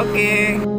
Okay.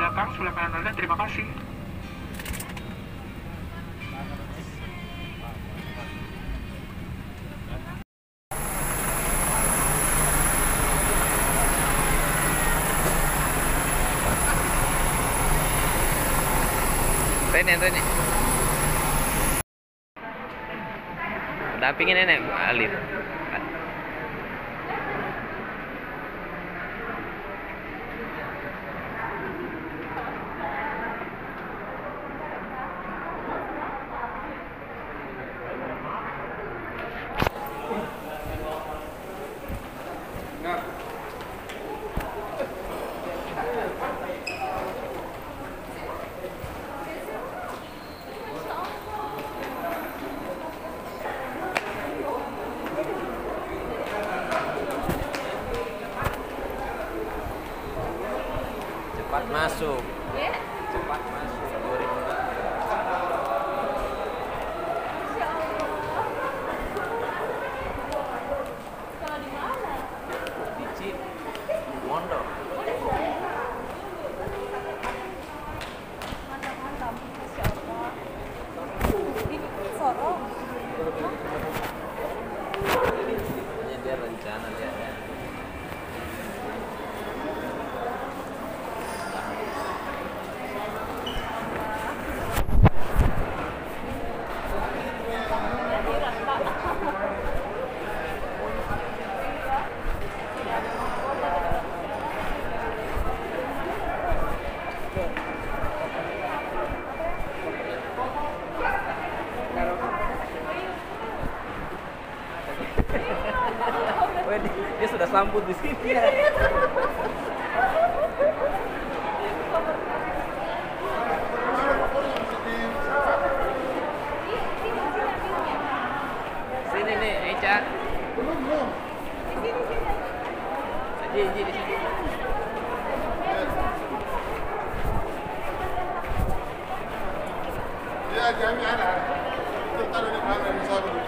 Sebelah kanan Anda. Terima kasih. Rene, Rene. Dampingin nenek Alif. cepat masuk. Ya. Cepat masuk. dia sudah sambut di sini. Ya. sini nih Eca. Di sini di sini. Ya ada. Di belakang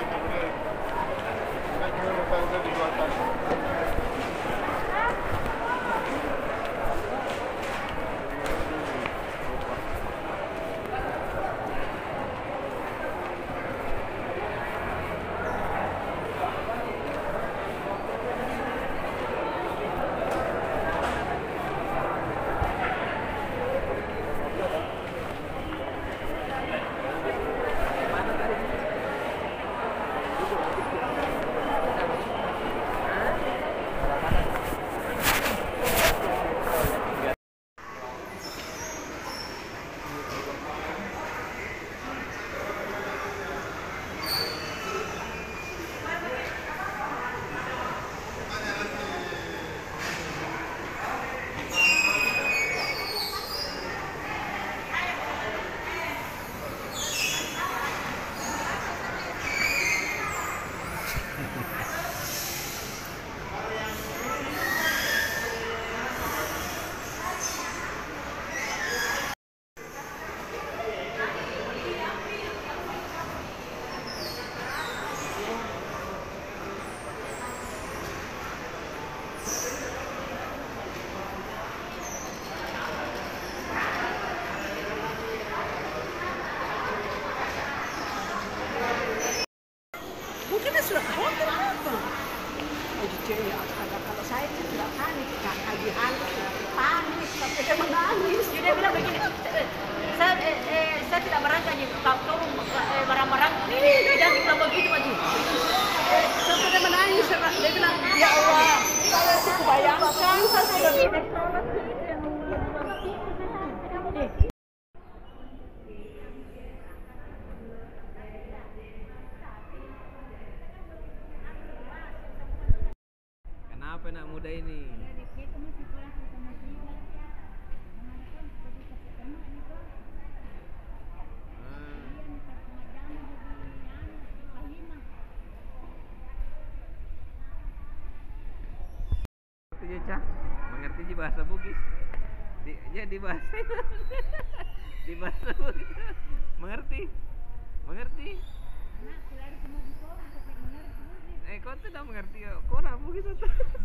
Jadi kalau, saya sih tidak panik, nggak kajian, panik, tapi dia menangis. Jadi dia bilang begini, "Eh, saya, eh, eh, saya tidak aja, Kau- tolong eh, barang-barang ini jangan dibilang begitu. Eh, Sampai dia menangis, dia bilang, ya Allah, saya sih kebayangkan, saya sudah muda ini? Mengerti Cah? Mengerti je bahasa Bugis? Di, ya di bahasa di bahasa Bugis. Mengerti? Mengerti? Eh kau tidak mengerti ya? Kau orang Bugis atau?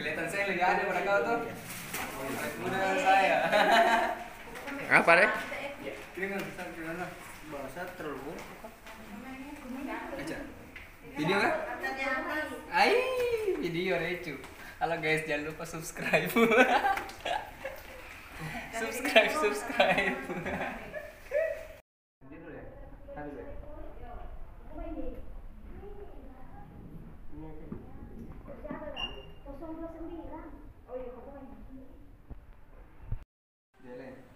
Kelihatan saya lebih ada pada kau tuh. Muda saya. apa deh? Bahasa terlalu. Aja. Video kan? Ai, video recu. Halo guys, jangan lupa subscribe. subscribe, subscribe. Terima kasih.